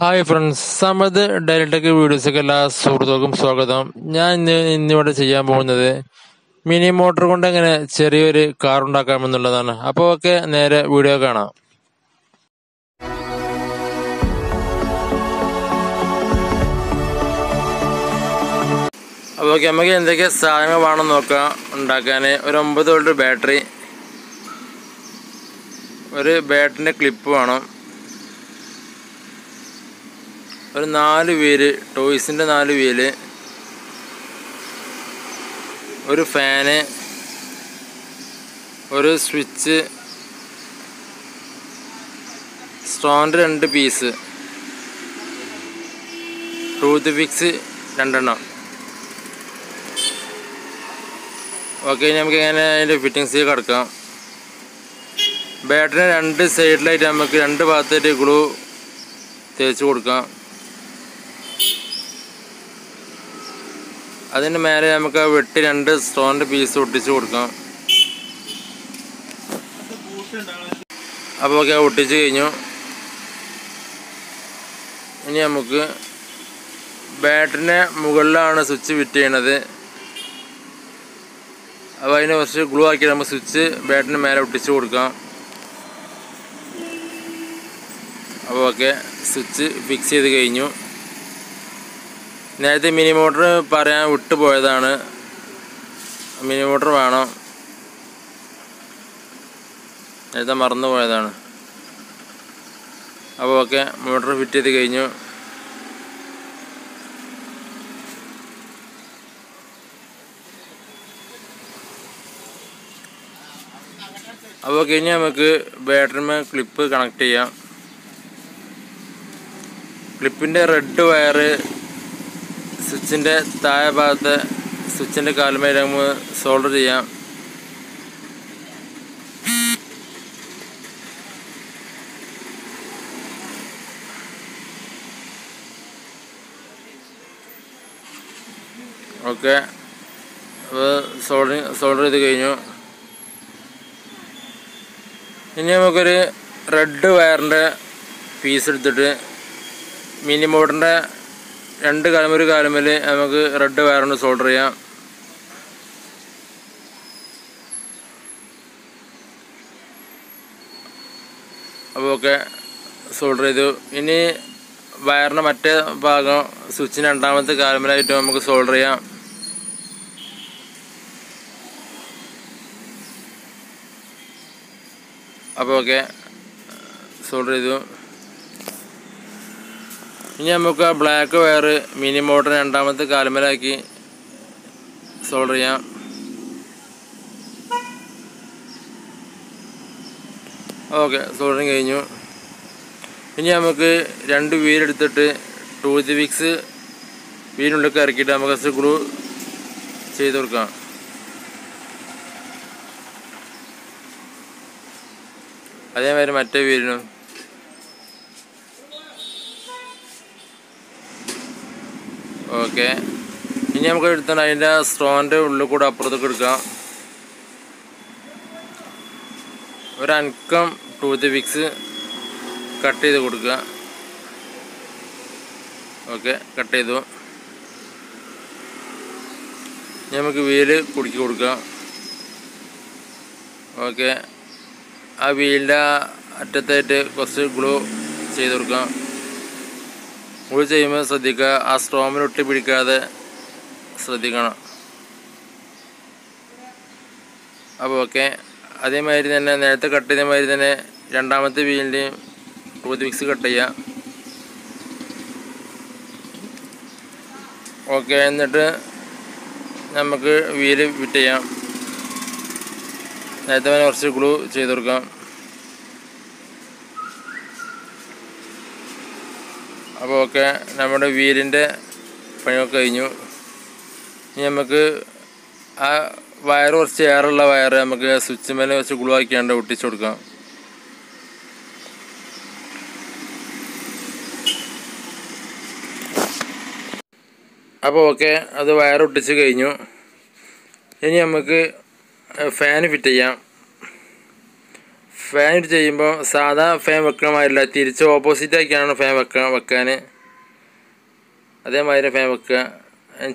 Hi friends Samath ഡയലടെക് വീഡിയോസൊക്കെ എല്ലാ സുഹൃത്തുക്കൾക്കും സ്വാഗതം. ഞാൻ ഇന്ന് ഇന്നിവിടെ ചെയ്യാൻ പോകുന്നത് മിനി മോട്ടോർ കൊണ്ട് എങ്ങനെ ചെറിയൊരു കാർ ഉണ്ടാക്കാമെന്നുള്ളതാണ് അപ്പോൾ ഒക്കെ നേരെ വീഡിയോ കാണാം. അപ്പോൾ ഓക്കെ നമുക്ക് എന്തൊക്കെ സാധനങ്ങൾ വേണം നോക്കാം. ഉണ്ടാക്കാൻ ഒരു ഒമ്പത് വോൾട്ട് ബാറ്ററി ഒരു ബാറ്ററിന്റെ ക്ലിപ്പ് വേണം. ഒരു നാല് വീൽ ടോയ്സിന്റെ നാല് വീൽ ഒരു ഫാന് ഒരു സ്വിച്ച് സ്റ്റോണ്ട് രണ്ട് പീസ് ടൂത്ത് ഫിക്സ് രണ്ടെണ്ണം. ഓക്കെ നമുക്ക് എങ്ങനെ അതിന്റെ ഫിറ്റിങ്സ് കിടക്കാം. ബാറ്ററിന് രണ്ട് സൈഡിലായിട്ട് നമുക്ക് രണ്ട് ഭാഗത്തായിട്ട് ഗ്ലൂ തേച്ച് കൊടുക്കാം. അതിന് മേലെ നമുക്ക് വെട്ടി രണ്ട് സ്റ്റോണിന്റെ പീസ് ഒട്ടിച്ച് കൊടുക്കാം. അപ്പോൾ ഒക്കെ ഒട്ടിച്ച് കഴിഞ്ഞു. ഇനി നമുക്ക് ബാറ്ററിനെ മുകളിലാണ് സ്വിച്ച് ഫിറ്റ് ചെയ്യണത്. അപ്പോൾ അതിന് കുറച്ച് ഗ്ലൂ ആക്കി നമുക്ക് സ്വിച്ച് ബാറ്ററിന് മേലെ ഒട്ടിച്ച് കൊടുക്കാം. അപ്പോൾ ഓക്കെ സ്വിച്ച് ഫിക്സ് ചെയ്ത് കഴിഞ്ഞു. നേരത്തെ മിനി മോട്ടർ പറയാൻ വിട്ടുപോയതാണ്. മിനി മോട്ടർ വേണം. നേരത്തെ മറന്നു പോയതാണ് അപ്പോൾ ഓക്കെ മോട്ടർ ഫിറ്റ് ചെയ്ത് കഴിഞ്ഞു. അപ്പോൾ കഴിഞ്ഞ് നമുക്ക് ബാറ്ററിമേ ക്ലിപ്പ് കണക്ട് ചെയ്യാം. ക്ലിപ്പിന്റെ റെഡ് വയറ് സ്വിച്ചിന്റെ താഴെ ഭാഗത്ത് സ്വിച്ചിന്റെ കാലുമേ നമുക്ക് സോൾഡർ ചെയ്യാം. ഓക്കെ. അപ്പോൾ സോൾഡറിങ് സോൾഡർ ചെയ്ത് കഴിഞ്ഞു. ഇനി നമുക്കൊരു റെഡ് വയറിന്റെ പീസ് എടുത്തിട്ട് മിനി മോട്ടറിന്റെ രണ്ട് കാലം ഒരു കാലമിൽ നമുക്ക് റെഡ് വയറുണ്ട് സോൾഡർ ചെയ്യാം. അപ്പോൾ ഓക്കെ സോൾഡർ ചെയ്തു. ഇനി വയറിന്റെ മറ്റേ ഭാഗം സ്വിച്ചിന് രണ്ടാമത്തെ കാലമിലായിട്ട് നമുക്ക് സോൾഡർ ചെയ്യാം. അപ്പോൾ ഓക്കെ സോൾഡർ ചെയ്തു. ഇനി നമുക്ക് ആ ബ്ലാക്ക് വയർ മിനി മോട്ടർ രണ്ടാമത്തെ കാലുമലാക്കി സോൾഡർ ചെയ്യാം. ഓക്കെ സോൾഡറിങ് കഴിഞ്ഞു. ഇനി നമുക്ക് രണ്ട് വീലെടുത്തിട്ട് ടൂത്ത് വിക്സ് വീലിനുള്ളിൽ ഇറക്കിയിട്ട് നമുക്ക് ഗ്ലൂ ചെയ്ത് കൊടുക്കാം. അതേമാതിരി മറ്റേ വീലിനും ഓക്കെ. ഇനി നമുക്ക് എടുത്താൽ അതിന്റെ സ്ട്രോന്റെ ഉള്ളിൽ കൂടെ അപ്പുറത്തേക്ക് എടുക്കാം. ഒരു അൻകം ടൂത്ത് പിക്സ് കട്ട് ചെയ്ത് കൊടുക്കുക. ഓക്കെ കട്ട് ചെയ്തു. നമുക്ക് വീൽ കുടുക്കി കൊടുക്കാം. ഓക്കെ ആ വീലിന്റെ അറ്റത്തായിട്ട് കുറച്ച് ഗ്ലൂ ചെയ്ത് കൊടുക്കാം. ഗ്ലൂ ചെയ്യുമ്പോൾ ശ്രദ്ധിക്കുക. ആ സ്ട്രോമിന് ഒട്ടി പിടിക്കാതെ ശ്രദ്ധിക്കണം. അപ്പോൾ ഓക്കെ. അതേമാതിരി തന്നെ നേരത്തെ കട്ട് ചെയ്ത മാതിരി തന്നെ രണ്ടാമത്തെ വീലിന്റെയും ടൂത്ത് പിക്സ് കട്ട് ചെയ്യാം ഓക്കെ. എന്നിട്ട് നമുക്ക് വീൽ ഫിറ്റ് ചെയ്യാം. നേരത്തെ കുറച്ച് ഗ്ലൂ ചെയ്ത് കൊടുക്കാം. അപ്പോൾ ഒക്കെ നമ്മുടെ വീലിന്റെ പണിയൊക്കെ കഴിഞ്ഞു. ഇനി നമുക്ക് ആ വയർ കുറച്ച് എയറുള്ള വയർ നമുക്ക് സ്വിച്ച് മേലെ വെച്ച് ഗുളുവാക്കിയാണ്ട് ഒട്ടിച്ചു കൊടുക്കാം. അപ്പോൾ ഓക്കെ അത് വയർ ഒട്ടിച്ച് കഴിഞ്ഞു. ഇനി നമുക്ക് ഫാൻ ഫിറ്റ് ചെയ്യാം. ഫാൻ ഇട്ട് ചെയ്യുമ്പോൾ സാധാ ഫാൻ വെക്കണ മാതിരില്ല തിരിച്ച് ഓപ്പോസിറ്റ് ആക്കിയാണ് ഫാൻ വെക്കുക വെക്കാൻ അതേമാതിരി ഫാൻ വെക്കുക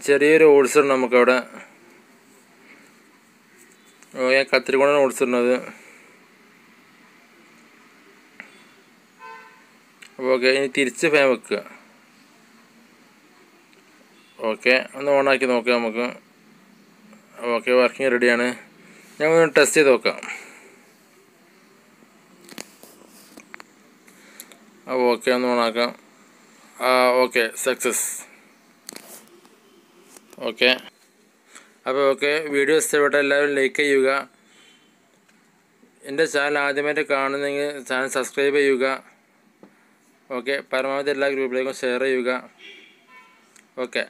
ചെറിയൊരു ഓൾസ് ഉണ്ട് നമുക്കവിടെ. ഞാൻ കത്തിരിക്കോണ ഓൾസ് ഇടുന്നത്. അപ്പോൾ ഓക്കെ ഇനി തിരിച്ച് ഫാൻ വെക്കുക ഓക്കെ ഒന്ന് ഓണാക്കി നോക്കാം നമുക്ക്. ഓക്കെ വർക്കിംഗ് റെഡിയാണ് ഞാൻ ഒന്ന് ടെസ്റ്റ് ചെയ്ത് നോക്കാം. ആ ഓക്കെ ഒന്ന് ഓണാക്കാം. Okay success okay. അപ്പോൾ ഓക്കെ വീഡിയോ ഇഷ്ടപ്പെട്ട എല്ലാവരും ലൈക്ക് ചെയ്യുക. എന്റെ ചാനൽ ആദ്യമായിട്ട് കാണുന്നെങ്കിൽ ചാനൽ സബ്സ്ക്രൈബ് ചെയ്യുക. ഓക്കെ പരമാവധി എല്ലാ ഗ്രൂപ്പിലേക്കും ഷെയർ ചെയ്യുക. ഓക്കെ.